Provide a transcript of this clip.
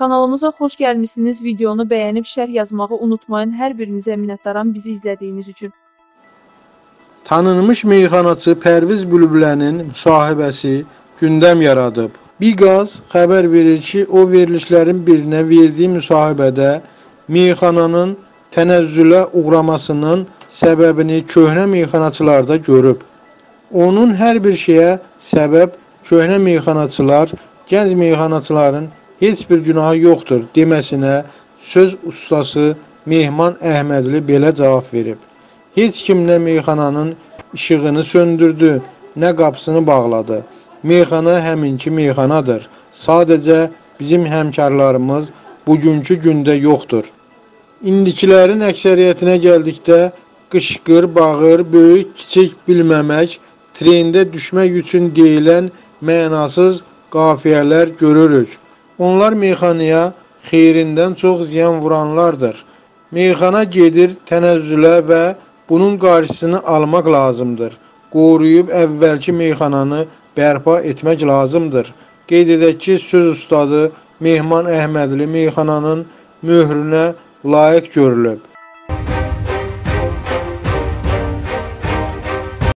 Kanalımıza xoş gəlmisiniz. Videonu bəyənib şərh yazmağı unutmayın. Hər birinizə minnətdaram bizi izlədiyiniz üçün. Tanınmış meyxanaçı Pərviz Bülbülənin müsahibəsi gündəm yaradıb. Biqaz xəbər verir ki, o verilişlərin birinə verdiyi müsahibədə meyxananın tənəzzülə uğramasının səbəbini köhnə meyxanaçılarda görüb. Onun hər bir şeyə səbəb köhnə meyxanaçılar, gənc meyxanaçıların heç bir günahı yoxdur deməsinə söz ustası Mehman Əhmədli belə cavab verib. Heç kim nə meyxananın işığını söndürdü, nə qapısını bağladı. Meyxana həminki meyxanadır. Sadəcə bizim həmkarlarımız bugünkü gündə yoxdur. İndikilərin əksəriyyətinə gəldikdə qışqır, bağır, böyük, kiçik bilməmək, trendə düşmək üçün deyilən mənasız qafiyələr görürük. Onlar meyxanaya xeyrindən çox ziyan vuranlardır. Meyxana gedir tənəzzülə və bunun qarşısını almaq lazımdır. Qoruyub əvvəlki meyxananı bərpa etmək lazımdır. Qeyd edək ki, söz ustadı Mehman Əhmədli meyxananın möhrünə layiq görülüb.